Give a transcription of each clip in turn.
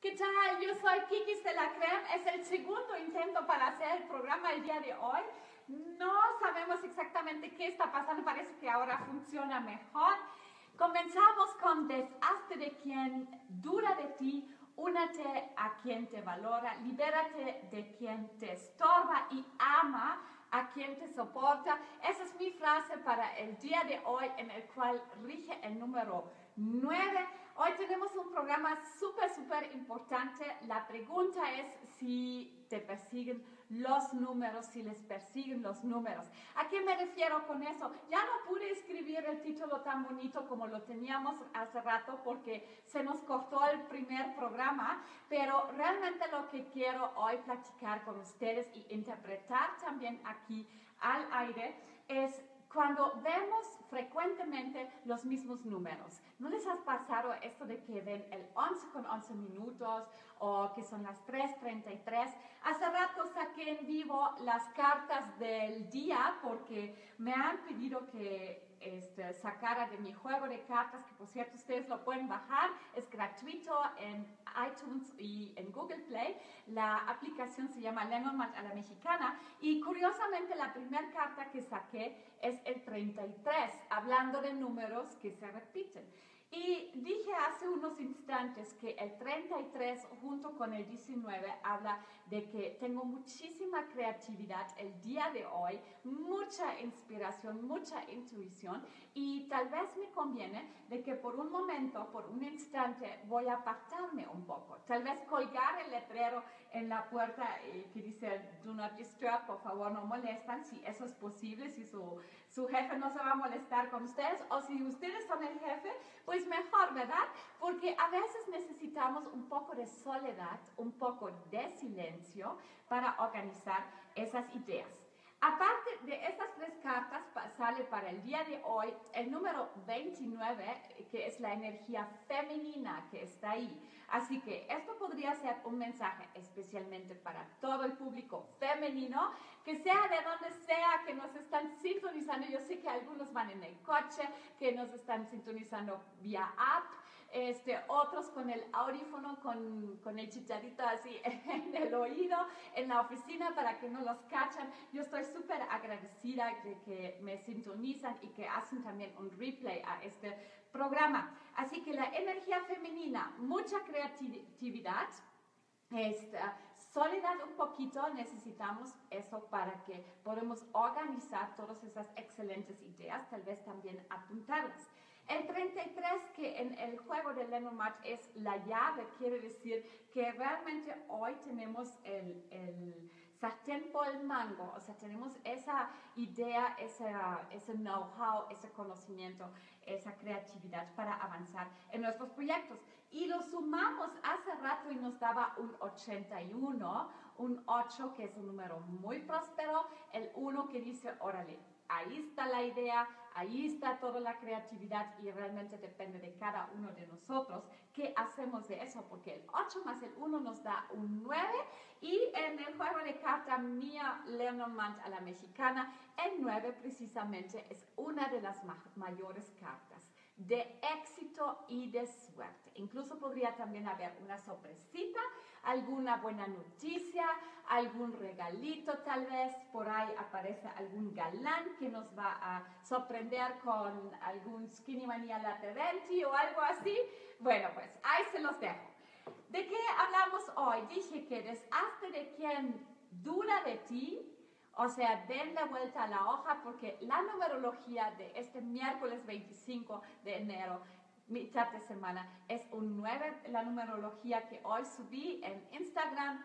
¿Qué tal? Yo soy Kiki de la Creme. Es el segundo intento para hacer el programa el día de hoy. No sabemos exactamente qué está pasando. Parece que ahora funciona mejor. Comenzamos con deshazte de quien dura de ti, únate a quien te valora, libérate de quien te estorba y ama a quien te soporta. Esa es mi frase para el día de hoy en el cual rige el número 9. Hoy tenemos un programa súper, súper importante. La pregunta es si te persiguen los números, si les persiguen los números. ¿A qué me refiero con eso? Ya no pude escribir el título tan bonito como lo teníamos hace rato porque se nos cortó el primer programa, pero realmente lo que quiero hoy platicar con ustedes y interpretar también aquí al aire es cuando vemos frecuentemente los mismos números. ¿No les ha pasado esto de que ven el 11 con 11 minutos o que son las 3.33? Hace rato saqué en vivo las cartas del día porque me han pedido que este, sacara de mi juego de cartas, que por cierto ustedes lo pueden bajar, es gratuito en iTunes y en Google Play. La aplicación se llama Lenormand a la mexicana y curiosamente la primera carta que saqué es el 33, hablando de números que se repiten. Y dije hace unos instantes que el 33 junto con el 19 habla de que tengo muchísima creatividad el día de hoy, mucha inspiración, mucha intuición y tal vez me conviene de que por un momento, por un instante voy a apartarme un poco. Tal vez colgar el letrero en la puerta eh, que dice Do not disturb, por favor no molestan, si eso es posible, si su, su jefe no se va a molestar con ustedes o si ustedes son el jefe, pues mejor, ¿verdad? Porque a veces necesitamos un poco de soledad, un poco de silencio para organizar esas ideas. Aparte de estas tres cartas, sale para el día de hoy el número 29, que es la energía femenina que está ahí. Así que esto podría ser un mensaje especialmente para todo el público femenino, que sea de donde sea que nos están sintonizando. Yo sé que algunos van en el coche, que nos están sintonizando vía app este, otros con el audífono, con, con el chicharito así en el oído, en la oficina para que no los cachan. Yo estoy súper agradecida de que me sintonizan y que hacen también un replay a este programa. Así que la energía femenina, mucha creatividad, esta, soledad un poquito, necesitamos eso para que podamos organizar todas esas excelentes ideas, tal vez también apuntarlas. El 33, que en el juego de Lenormand es la llave, quiere decir que realmente hoy tenemos el, el sartén por el mango, o sea, tenemos esa idea, ese know-how, ese conocimiento, esa creatividad para avanzar en nuestros proyectos. Y lo sumamos hace rato y nos daba un 81, un 8 que es un número muy próspero, el 1 que dice, órale, ahí está la idea, ahí está toda la creatividad y realmente depende de cada uno de nosotros qué hacemos de eso, porque el 8 más el 1 nos da un 9 y en el juego de carta mía Lenormand a la mexicana, el 9 precisamente es una de las mayores cartas de éxito y de suerte. Incluso podría también haber una sorpresita, alguna buena noticia, algún regalito tal vez, por ahí aparece algún galán que nos va a sorprender con algún Skinny Mania Latte o algo así. Bueno, pues ahí se los dejo. ¿De qué hablamos hoy? Dije que deshazte de quien dura de ti o sea, denle vuelta a la hoja porque la numerología de este miércoles 25 de enero, mitad de semana, es un 9, la numerología que hoy subí en Instagram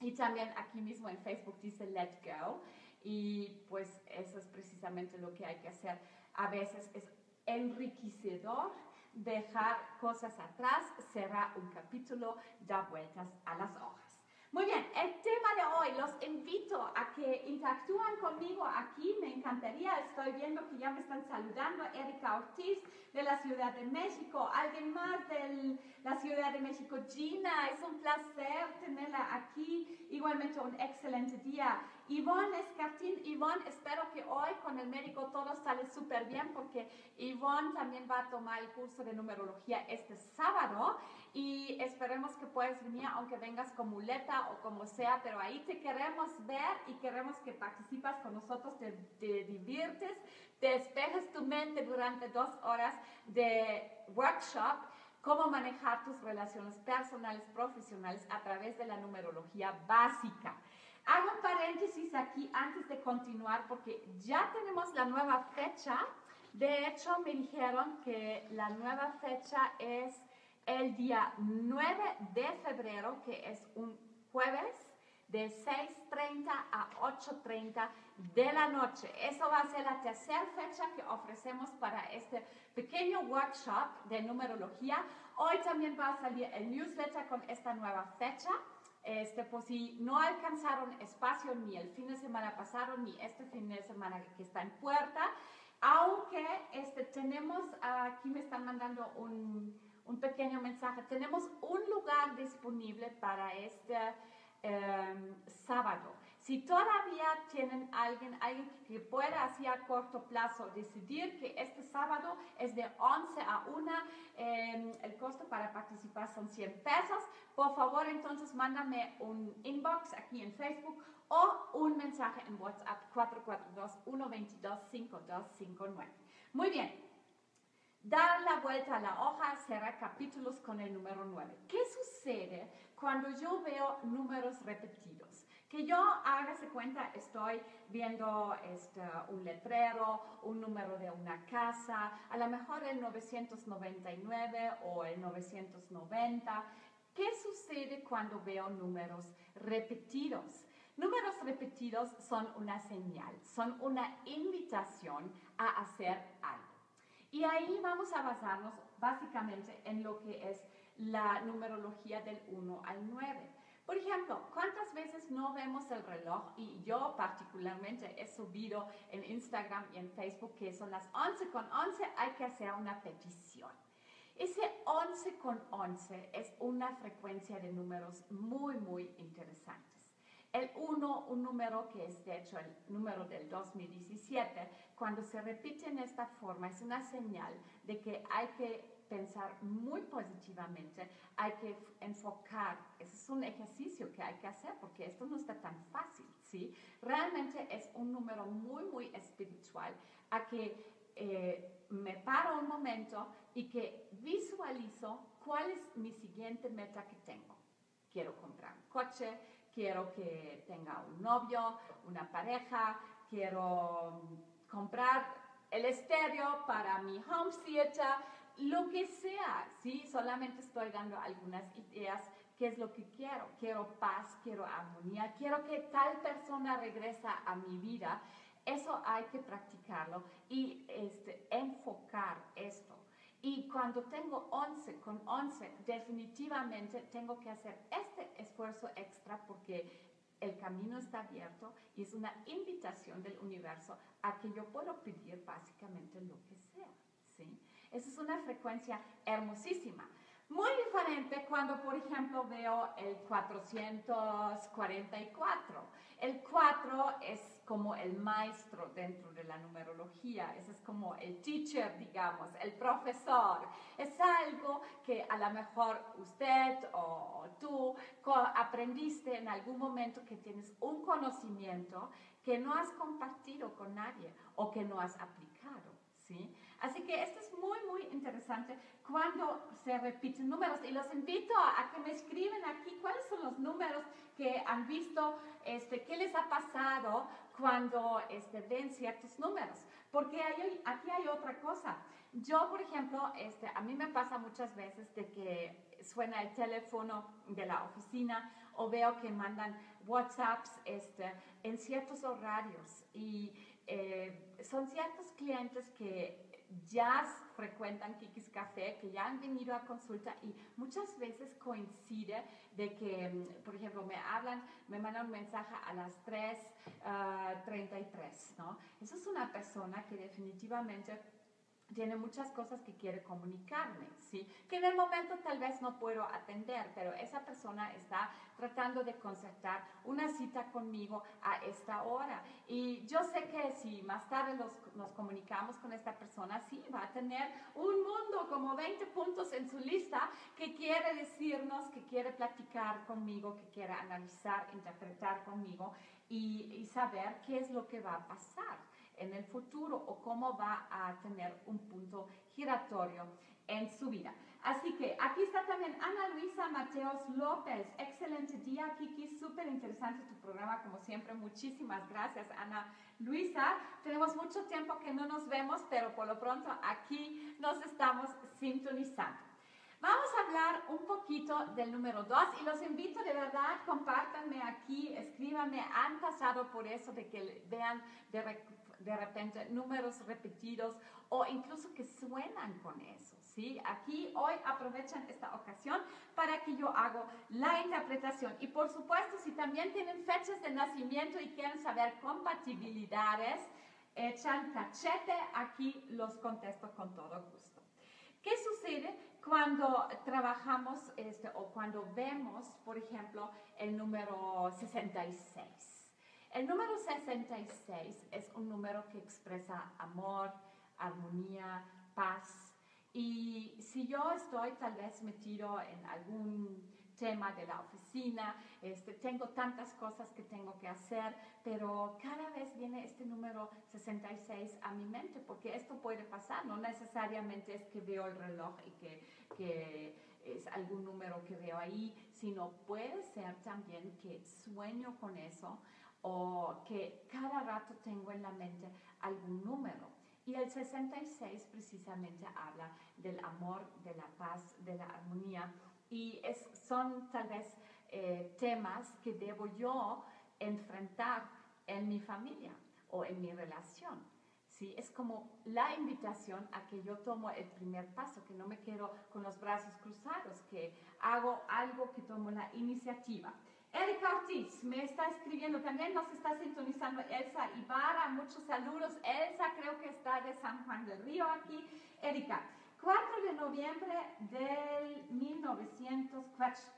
y también aquí mismo en Facebook dice Let Go. Y pues eso es precisamente lo que hay que hacer. A veces es enriquecedor dejar cosas atrás, cerrar un capítulo, dar vueltas a las hojas. Muy bien, el tema de hoy, los invito a que interactúen conmigo aquí, me encantaría, estoy viendo que ya me están saludando, Erika Ortiz de la Ciudad de México, alguien más de la Ciudad de México, Gina, es un placer tenerla aquí, igualmente un excelente día. Ivonne Escartín, Ivonne, espero que hoy con el médico todo sale súper bien porque Ivonne también va a tomar el curso de numerología este sábado y esperemos que puedas venir aunque vengas con muleta o como sea, pero ahí te queremos ver y queremos que participas con nosotros, te, te diviertes, te despejes tu mente durante dos horas de workshop cómo manejar tus relaciones personales, profesionales a través de la numerología básica. Hago un paréntesis aquí antes de continuar porque ya tenemos la nueva fecha. De hecho, me dijeron que la nueva fecha es el día 9 de febrero, que es un jueves de 6.30 a 8.30 de la noche. Eso va a ser la tercera fecha que ofrecemos para este pequeño workshop de numerología. Hoy también va a salir el newsletter con esta nueva fecha. Este, por si no alcanzaron espacio ni el fin de semana pasado ni este fin de semana que está en puerta, aunque este, tenemos, aquí me están mandando un, un pequeño mensaje, tenemos un lugar disponible para este Em, sábado. Si todavía tienen alguien, alguien que pueda así a corto plazo decidir que este sábado es de 11 a 1, em, el costo para participar son 100 pesos, por favor entonces mándame un inbox aquí en Facebook o un mensaje en WhatsApp 442-122-5259. Muy bien, dar la vuelta a la hoja, cerrar capítulos con el número 9. ¿Qué sucede cuando yo veo números repetidos, que yo, hágase cuenta, estoy viendo este, un letrero, un número de una casa, a lo mejor el 999 o el 990. ¿Qué sucede cuando veo números repetidos? Números repetidos son una señal, son una invitación a hacer algo. Y ahí vamos a basarnos básicamente en lo que es la numerología del 1 al 9. Por ejemplo, ¿cuántas veces no vemos el reloj? Y yo particularmente he subido en Instagram y en Facebook que son las 11 con 11, hay que hacer una petición. Ese 11 con 11 es una frecuencia de números muy, muy interesantes. El 1, un número que es de hecho el número del 2017, cuando se repite en esta forma, es una señal de que hay que pensar muy positivamente, hay que enfocar, ese es un ejercicio que hay que hacer porque esto no está tan fácil, ¿sí? Realmente es un número muy, muy espiritual a que eh, me paro un momento y que visualizo cuál es mi siguiente meta que tengo. Quiero comprar un coche, quiero que tenga un novio, una pareja, quiero comprar el estéreo para mi home theater, lo que sea, ¿sí? Solamente estoy dando algunas ideas, qué es lo que quiero. Quiero paz, quiero armonía, quiero que tal persona regresa a mi vida. Eso hay que practicarlo y este, enfocar esto. Y cuando tengo 11 con 11, definitivamente tengo que hacer este esfuerzo extra porque el camino está abierto y es una invitación del universo a que yo puedo pedir básicamente lo que sea. ¿sí? Esa es una frecuencia hermosísima. Muy diferente cuando, por ejemplo, veo el 444. El 4 es como el maestro dentro de la numerología, ese es como el teacher, digamos, el profesor. Es algo que a lo mejor usted o tú aprendiste en algún momento que tienes un conocimiento que no has compartido con nadie o que no has aplicado, ¿sí? Así que esto es muy, muy interesante cuando se repiten números. Y los invito a, que me escriben aquí cuáles son los números que han visto, este, qué les ha pasado cuando este, ven ciertos números. Porque aquí hay otra cosa. Yo, por ejemplo, este, a mí me pasa muchas veces de que suena el teléfono de la oficina o veo que mandan WhatsApps este, en ciertos horarios y eh, son ciertos clientes que ya frecuentan Kikis Café, que ya han venido a consulta y muchas veces coincide de que, mm, por ejemplo, me hablan, me mandan un mensaje a las 3.33, uh, ¿no? Esa es una persona que definitivamente tiene muchas cosas que quiere comunicarme, ¿sí? Que en el momento tal vez no puedo atender, pero esa persona está tratando de concertar una cita conmigo a esta hora. Y yo sé que si más tarde nos comunicamos con esta persona, sí, va a tener un mundo como 20 puntos en su lista que quiere decirnos, que quiere platicar conmigo, que quiere analizar, interpretar conmigo y, y saber qué es lo que va a pasar en el futuro o cómo va a tener un punto giratorio en su vida. Así que aquí está también Ana Luisa Mateos López. Excelente día, Kiki. Súper interesante tu programa, como siempre. Muchísimas gracias, Ana Luisa. Tenemos mucho tiempo que no nos vemos, pero por lo pronto aquí nos estamos sintonizando. Vamos a hablar un poquito del número 2 y los invito de verdad, compártanme aquí, escríbanme, han pasado por eso de que vean de de repente números repetidos o incluso que suenan con eso, ¿sí? Aquí hoy aprovechan esta ocasión para que yo haga la interpretación. Y por supuesto, si también tienen fechas de nacimiento y quieren saber compatibilidades, echan cachete, aquí los contesto con todo gusto. ¿Qué sucede cuando trabajamos este, o cuando vemos, por ejemplo, el número 66? El número 66 es un número que expresa amor, armonía, paz. Y si yo estoy tal vez metido en algún tema de la oficina, este, tengo tantas cosas que tengo que hacer, pero cada vez viene este número 66 a mi mente, porque esto puede pasar, no necesariamente es que veo el reloj y que, que es algún número que veo ahí, sino puede ser también que sueño con eso o que cada rato tengo en la mente algún número. Y el 66 precisamente habla del amor, de la paz, de la armonía. Y es, son tal vez eh, temas que debo yo enfrentar en mi familia o en mi relación. ¿sí? Es como la invitación a que yo tomo el primer paso, que no me quedo con los brazos cruzados, que hago algo, que tomo la iniciativa. Erika Ortiz me está escribiendo, también nos está sintonizando Elsa Ibarra, muchos saludos. Elsa creo que está de San Juan del Río aquí. Erika, 4 de noviembre del 1900,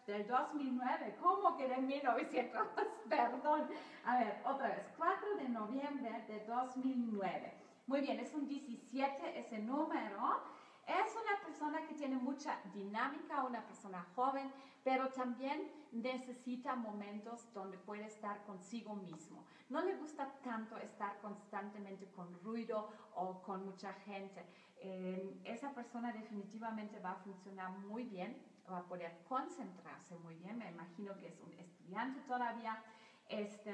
del 2009, ¿cómo que del 1900? Perdón. A ver, otra vez, 4 de noviembre de 2009. Muy bien, es un 17 ese número. Es una persona que tiene mucha dinámica, una persona joven, pero también necesita momentos donde puede estar consigo mismo. No le gusta tanto estar constantemente con ruido o con mucha gente. Eh, esa persona definitivamente va a funcionar muy bien, va a poder concentrarse muy bien. Me imagino que es un estudiante todavía. Este,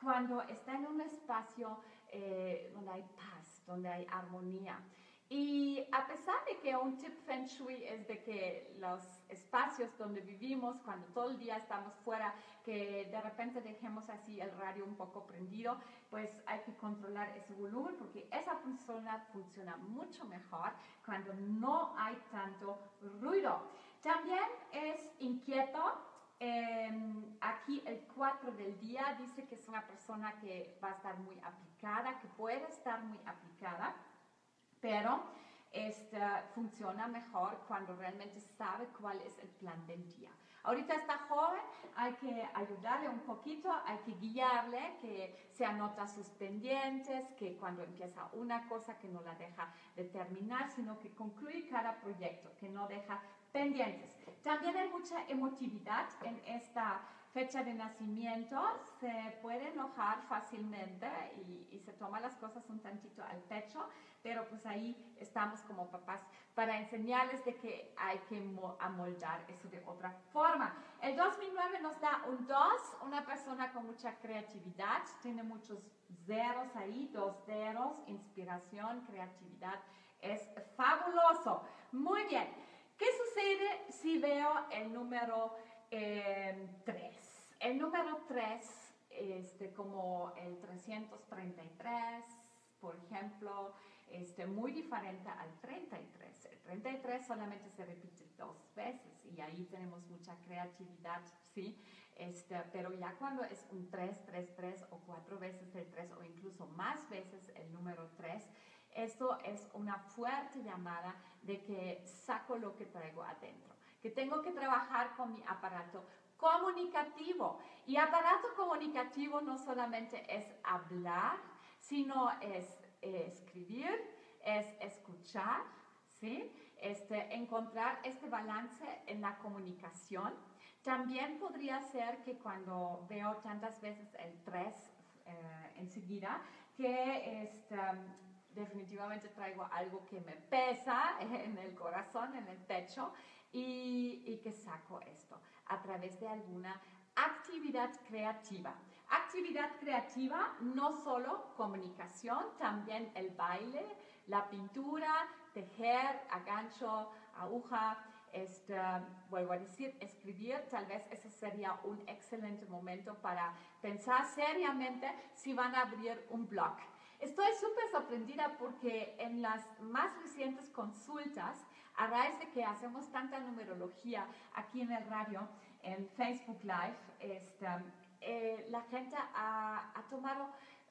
cuando está en un espacio eh, donde hay paz, donde hay armonía. Y a pesar de que un tip feng shui es de que los espacios donde vivimos, cuando todo el día estamos fuera, que de repente dejemos así el radio un poco prendido, pues hay que controlar ese volumen porque esa persona funciona mucho mejor cuando no hay tanto ruido. También es inquieto, em, aquí el 4 del día dice que es una persona que va a estar muy aplicada, que puede estar muy aplicada pero este, funciona mejor cuando realmente sabe cuál es el plan del día. Ahorita está joven, hay que ayudarle un poquito, hay que guiarle, que se anota sus pendientes, que cuando empieza una cosa que no la deja de terminar, sino que concluye cada proyecto, que no deja pendientes. También hay mucha emotividad en esta fecha de nacimiento, se puede enojar fácilmente y, se toma las cosas un tantito al pecho, pero pues ahí estamos como papás para enseñarles de que hay que amoldar eso de otra forma. El 2009 nos da un 2, una persona con mucha creatividad, tiene muchos ceros ahí, dos ceros, inspiración, creatividad, es fabuloso. Muy bien. ¿Qué sucede si veo el número 3? Eh, el número 3, este, como el 333, por ejemplo, este, muy diferente al 33. El 33 solamente se repite dos veces y ahí tenemos mucha creatividad, ¿sí? Este, pero ya cuando es un 3, 3, 3 o cuatro veces el 3 o incluso más veces el número 3, Esto es una fuerte llamada de que saco lo que traigo adentro, que tengo que trabajar con mi aparato comunicativo. Y aparato comunicativo no solamente es hablar, sino es escribir, es escuchar, ¿sí? Este, encontrar este balance en la comunicación. También podría ser que cuando veo tantas veces el 3 eh, enseguida, que este, definitivamente traigo algo que me pesa en el corazón, en el pecho, y, y que saco esto a través de alguna actividad creativa. Actividad creativa, no solo comunicación, también el baile, la pintura, tejer a gancho, aguja, este, vuelvo a decir, escribir, tal vez ese sería un excelente momento para pensar seriamente si van a abrir un blog. Estoy súper sorprendida porque en las más recientes consultas, a raíz de que hacemos tanta numerología aquí en el radio, en Facebook Live, este, eh, la gente ha, ha tomado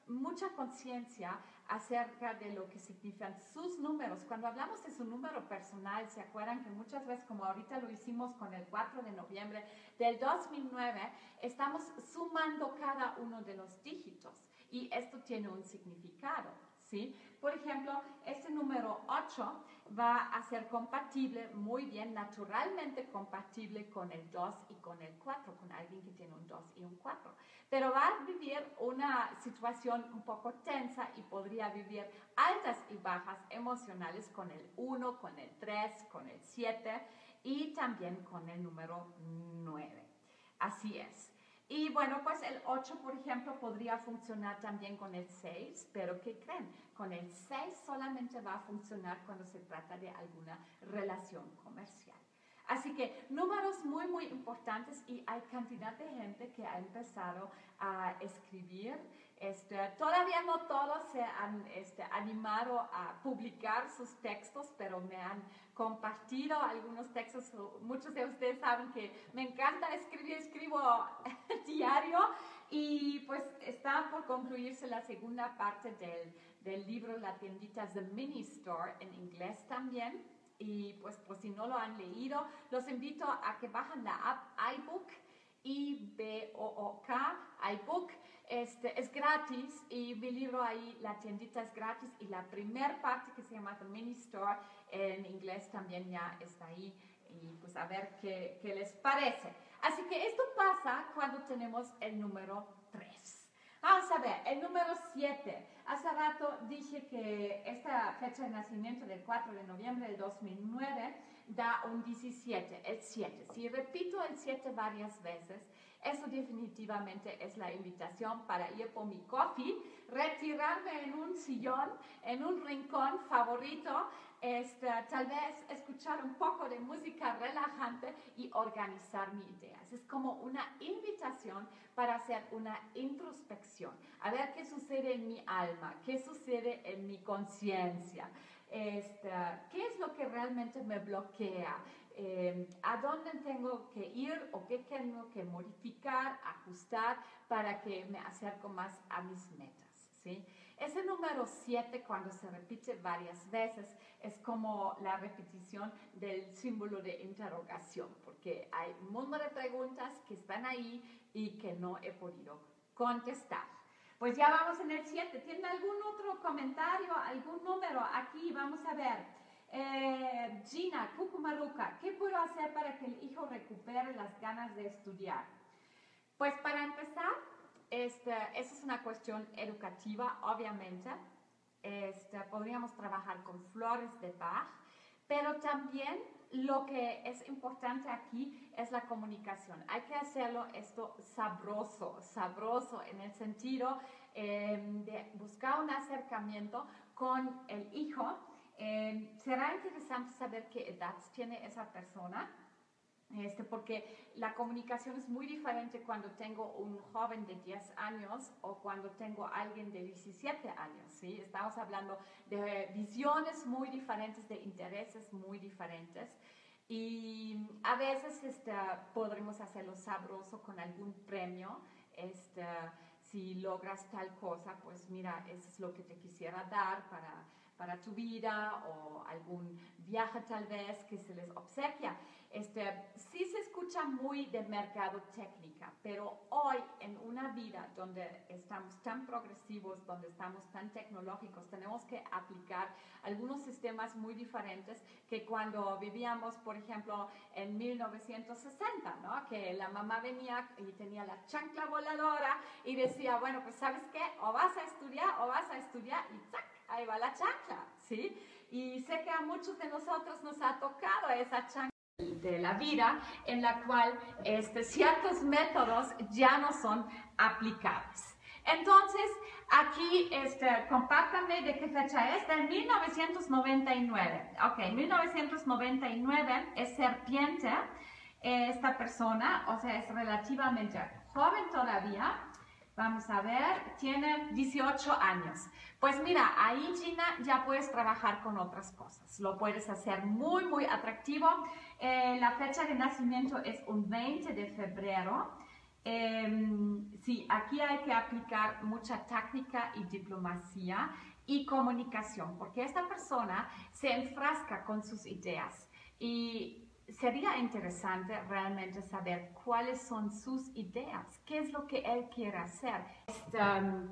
mucha conciencia acerca de lo que significan sus números. Cuando hablamos de su número personal, ¿se acuerdan que muchas veces, como ahorita lo hicimos con el 4 de noviembre del 2009, estamos sumando cada uno de los dígitos y esto tiene un significado, ¿sí? Por ejemplo, este número 8 va a ser compatible muy bien, naturalmente compatible con el 2 y con el 4, con alguien que tiene un 2 y un 4. Pero va a vivir una situación un poco tensa y podría vivir altas y bajas emocionales con el 1, con el 3, con el 7 y también con el número 9. Así es. Y bueno, pues el 8, por ejemplo, podría funcionar también con el 6, pero ¿qué creen? Con el 6 solamente va a funcionar cuando se trata de alguna relación comercial. Así que números muy, muy importantes y hay cantidad de gente que ha empezado a escribir. Este, todavía no todos se han este, animado a publicar sus textos, pero me han compartido algunos textos. Muchos de ustedes saben que me encanta escribir, escribo diario y pues está por concluirse la segunda parte del, del libro La tiendita The Mini Store en inglés también. Y pues, pues si no lo han leído, los invito a que bajen la app iBook, I-B-O-O-K, iBook. Este, es gratis y mi libro ahí, la tiendita es gratis y la primera parte que se llama The Mini Store en inglés también ya está ahí y pues a ver qué, qué les parece. Así que esto pasa cuando tenemos el número 3. Vamos a ver, el número 7. Hace rato dije que esta fecha de nacimiento del 4 de noviembre del 2009 da un 17, el 7. Si repito el 7 varias veces, eso definitivamente es la invitación para ir por mi coffee, retirarme en un sillón, en un rincón favorito, este, tal vez escuchar un poco de música relajante y organizar mis ideas. Es como una invitación para hacer una introspección, a ver qué sucede en mi alma, qué sucede en mi conciencia, este, qué es lo que realmente me bloquea, eh, a dónde tengo que ir o qué tengo que modificar, ajustar para que me acerco más a mis metas. ¿Sí? Ese número 7, cuando se repite varias veces, es como la repetición del símbolo de interrogación, porque hay un mundo de preguntas que están ahí y que no he podido contestar. Pues ya vamos en el 7. ¿Tiene algún otro comentario, algún número? Aquí vamos a ver. Eh, Gina, Cucumaruca, ¿qué puedo hacer para que el hijo recupere las ganas de estudiar? Pues para empezar, este, esa es una cuestión educativa, obviamente. Este, podríamos trabajar con flores de Bach, pero también lo que es importante aquí es la comunicación. Hay que hacerlo esto sabroso, sabroso en el sentido em, de buscar un acercamiento con el hijo eh, será interesante saber qué edad tiene esa persona, este, porque la comunicación es muy diferente cuando tengo un joven de 10 años o cuando tengo alguien de 17 años. ¿sí? Estamos hablando de visiones muy diferentes, de intereses muy diferentes. Y a veces este, podremos hacerlo sabroso con algún premio. Este, si logras tal cosa, pues mira, eso es lo que te quisiera dar para para tu vida o algún viaje tal vez que se les obsequia. Este, sí se escucha muy de mercado técnica, pero hoy en una vida donde estamos tan progresivos, donde estamos tan tecnológicos, tenemos que aplicar algunos sistemas muy diferentes que cuando vivíamos, por ejemplo, en 1960, ¿no? Que la mamá venía y tenía la chancla voladora y decía, bueno, pues sabes qué, o vas a estudiar o vas a estudiar y ¡zac! ahí va la chancla, ¿sí? Y sé que a muchos de nosotros nos ha tocado esa chancla de la vida en la cual este, ciertos métodos ya no son aplicables. Entonces, aquí, este, compártanme de qué fecha es, de 1999. Ok, 1999 es serpiente, esta persona, o sea, es relativamente joven todavía, Vamos a ver, tiene 18 años. Pues mira, ahí Gina ya puedes trabajar con otras cosas. Lo puedes hacer muy, muy atractivo. Eh, la fecha de nacimiento es un 20 de febrero. Em, sí, aquí hay que aplicar mucha táctica y diplomacia y comunicación, porque esta persona se enfrasca con sus ideas y sería interesante realmente saber cuáles son sus ideas, qué es lo que él quiere hacer. Este, um,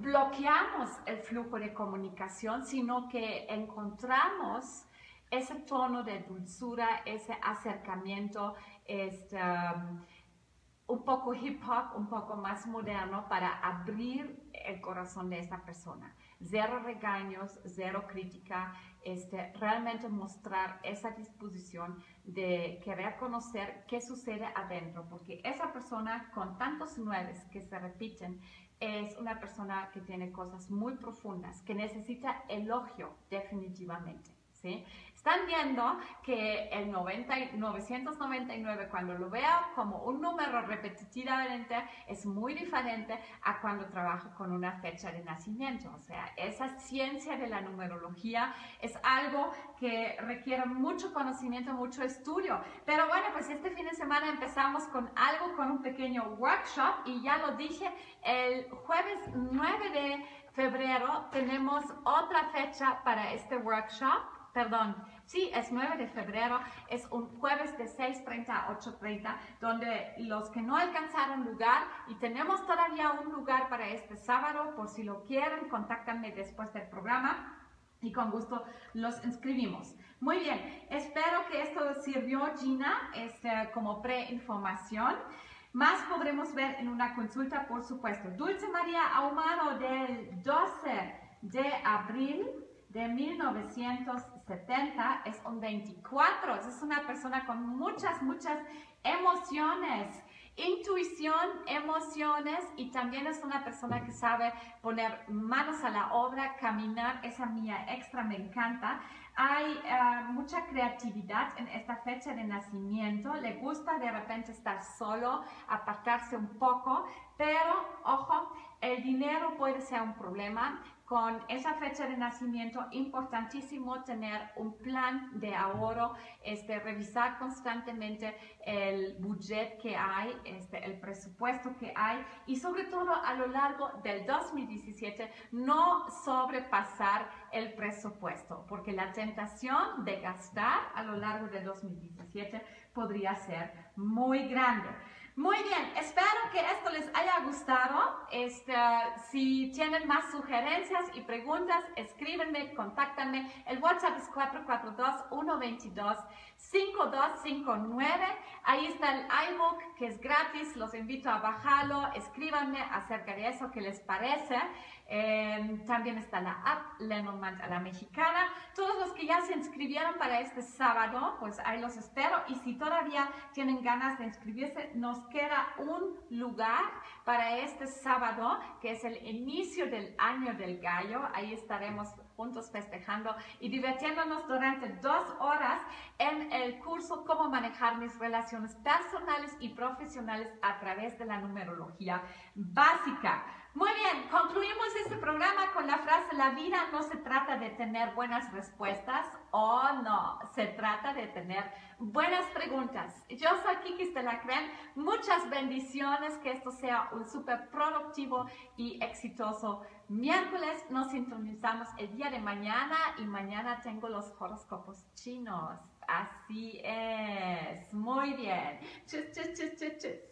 bloqueamos el flujo de comunicación, sino que encontramos ese tono de dulzura, ese acercamiento, este, um, un poco hip hop, un poco más moderno para abrir el corazón de esta persona. Cero regaños, cero crítica, este, realmente mostrar esa disposición de querer conocer qué sucede adentro, porque esa persona con tantos nueves que se repiten es una persona que tiene cosas muy profundas, que necesita elogio definitivamente. ¿sí? Están viendo que el 90, 999, cuando lo veo como un número repetitivamente, es muy diferente a cuando trabajo con una fecha de nacimiento. O sea, esa ciencia de la numerología es algo que requiere mucho conocimiento, mucho estudio. Pero bueno, pues este fin de semana empezamos con algo, con un pequeño workshop y ya lo dije, el jueves 9 de febrero tenemos otra fecha para este workshop perdón, sí, es 9 de febrero, es un jueves de 6.30 a 8.30, donde los que no alcanzaron lugar, y tenemos todavía un lugar para este sábado, por si lo quieren, contáctanme después del programa y con gusto los inscribimos. Muy bien, espero que esto sirvió, Gina, este, como preinformación. Más podremos ver en una consulta, por supuesto. Dulce María Ahumado del 12 de abril de 1970, es un 24, es una persona con muchas, muchas emociones, intuición, emociones y también es una persona que sabe poner manos a la obra, caminar, esa mía extra me encanta. Hay eh, mucha creatividad en esta fecha de nacimiento, le gusta de repente estar solo, apartarse un poco, pero ojo, el dinero puede ser un problema con esa fecha de nacimiento, importantísimo tener un plan de ahorro, este, revisar constantemente el budget que hay, este, el presupuesto que hay y sobre todo a lo largo del 2017 no sobrepasar el presupuesto, porque la tentación de gastar a lo largo del 2017 podría ser muy grande. Muy bien, espero que esto les haya gustado. Este, si tienen más sugerencias y preguntas, escríbenme, contáctanme. El WhatsApp es 442-122-5259. Ahí está el iBook que es gratis. Los invito a bajarlo. Escríbanme acerca de eso que les parece. Em, también está la app Lenormand a la mexicana. Todos los que ya se inscribieron para este sábado, pues ahí los espero. Y si todavía tienen ganas de inscribirse, nos queda un lugar para este sábado, que es el inicio del año del gallo. Ahí estaremos juntos festejando y divirtiéndonos durante dos horas en el curso Cómo manejar mis relaciones personales y profesionales a través de la numerología básica. Muy bien, concluimos este programa con la frase, la vida no se trata de tener buenas respuestas o no, se trata de tener buenas preguntas. Yo soy Kiki Stella Creme. Muchas bendiciones, que esto sea un súper productivo y exitoso miércoles. Nos sintonizamos el día de mañana y mañana tengo los horóscopos chinos. Así es. Muy bien. Chus, chus, chus, chus, chus.